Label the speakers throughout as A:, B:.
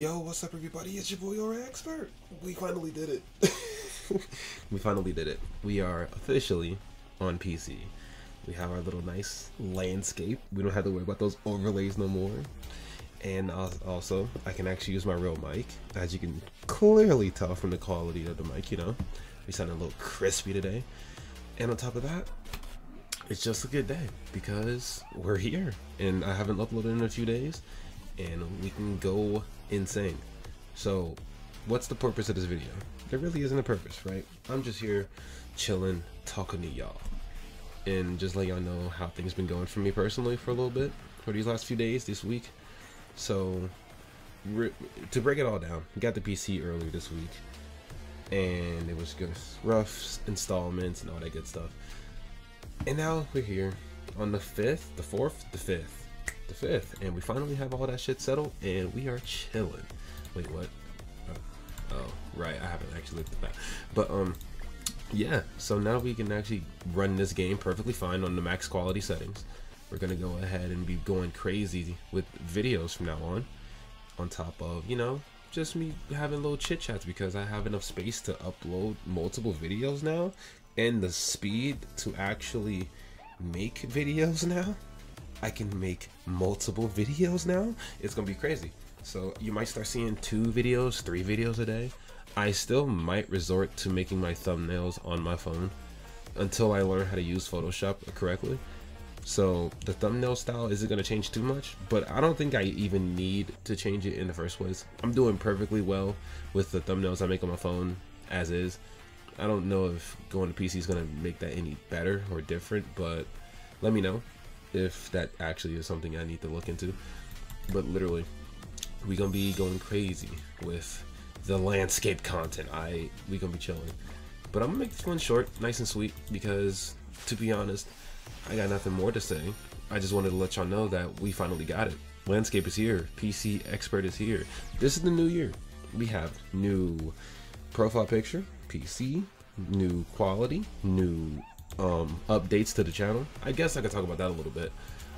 A: Yo, what's up, everybody? It's your boy Aura Xpert. We finally did it. we finally did it. We are officially on PC. We have our little nice landscape. We don't have to worry about those overlays no more. And also, I can actually use my real mic. As you can clearly tell from the quality of the mic, you know, we sound a little crispy today. And on top of that, it's just a good day because we're here and I haven't uploaded in a few days and we can go insane. So, what's the purpose of this video? There really isn't a purpose, right? I'm just here chilling, talking to y'all, and just let y'all know how things been going for me personally for a little bit for these last few days, this week. So, to break it all down, got the PC earlier this week, and it was just rough installments and all that good stuff. And now we're here on the 5th, the 4th, the 5th the fifth, and we finally have all that shit settled, and we are chilling. Wait, what? Oh, oh right, I haven't actually looked at that, but um, yeah. So now we can actually run this game perfectly fine on the max quality settings. We're gonna go ahead and be going crazy with videos from now on. On top of you know just me having little chit chats because I have enough space to upload multiple videos now, and the speed to actually make videos now I can make multiple videos now. It's gonna be crazy. So you might start seeing two videos, three videos a day. I still might resort to making my thumbnails on my phone until I learn how to use Photoshop correctly. So the thumbnail style isn't gonna change too much, but I don't think I even need to change it in the first place. I'm doing perfectly well with the thumbnails I make on my phone as is. I don't know if going to PC is gonna make that any better or different, but let me know if that actually is something I need to look into. But literally, we gonna be going crazy with the landscape content. I we gonna be chilling. But I'm gonna make this one short, nice and sweet, because to be honest, I got nothing more to say. I just wanted to let y'all know that we finally got it. Landscape is here. PC expert is here. This is the new year. We have new profile picture, PC, new quality, new um, updates to the channel. I guess I could talk about that a little bit.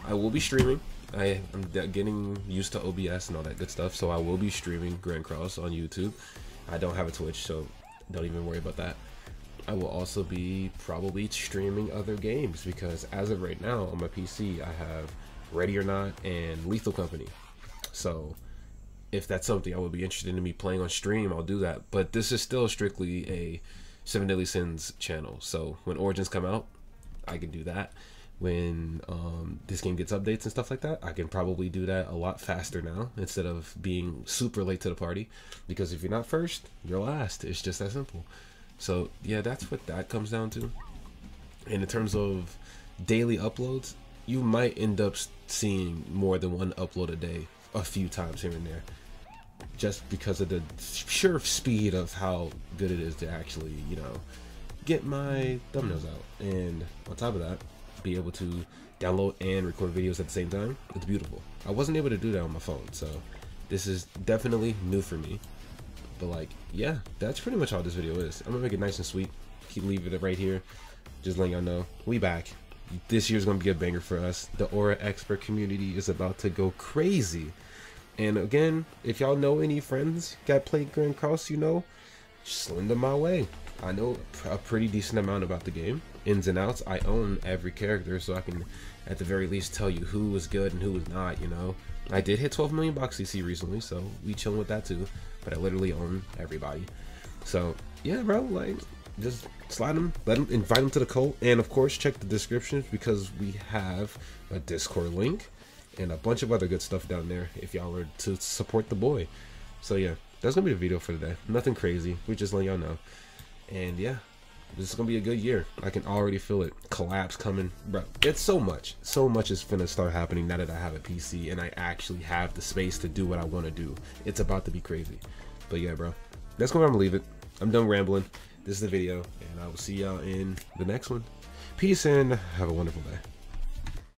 A: I will be streaming. I am getting used to OBS and all that good stuff, so I will be streaming Grand Cross on YouTube. I don't have a Twitch, so don't even worry about that. I will also be probably streaming other games because as of right now on my PC, I have Ready or Not and Lethal Company. So if that's something I would be interested in me playing on stream, I'll do that. But this is still strictly a Seven Deadly Sins channel. So when Origins come out, I can do that. When um, this game gets updates and stuff like that, I can probably do that a lot faster now instead of being super late to the party. Because if you're not first, you're last. It's just that simple. So yeah, that's what that comes down to. And in terms of daily uploads, you might end up seeing more than one upload a day a few times here and there just because of the sheer speed of how good it is to actually, you know, get my thumbnails out. And on top of that, be able to download and record videos at the same time. It's beautiful. I wasn't able to do that on my phone, so this is definitely new for me. But like, yeah, that's pretty much all this video is. I'm gonna make it nice and sweet. Keep leaving it right here. Just letting y'all know, we back. This year's gonna be a banger for us. The Aura Xpert community is about to go crazy. And again, if y'all know any friends that play Grand Cross, you know, just send them my way. I know a pretty decent amount about the game, ins and outs. I own every character, so I can, at the very least, tell you who was good and who was not. You know, I did hit 12 million box CC recently, so we chilling with that too. But I literally own everybody. So yeah, bro, like just slide them, let them, invite them to the cult, and of course check the descriptions because we have a Discord link and a bunch of other good stuff down there if y'all are to support the boy. So yeah, that's gonna be the video for today. Nothing crazy. We just let y'all know. And yeah, this is gonna be a good year. I can already feel it. Collapse coming, bro. It's so much. So much is finna start happening now that I have a PC and I actually have the space to do what I want to do. It's about to be crazy. But yeah, bro. That's where I'm gonna leave it. I'm done rambling. This is the video, and I will see y'all in the next one. Peace and have a wonderful day.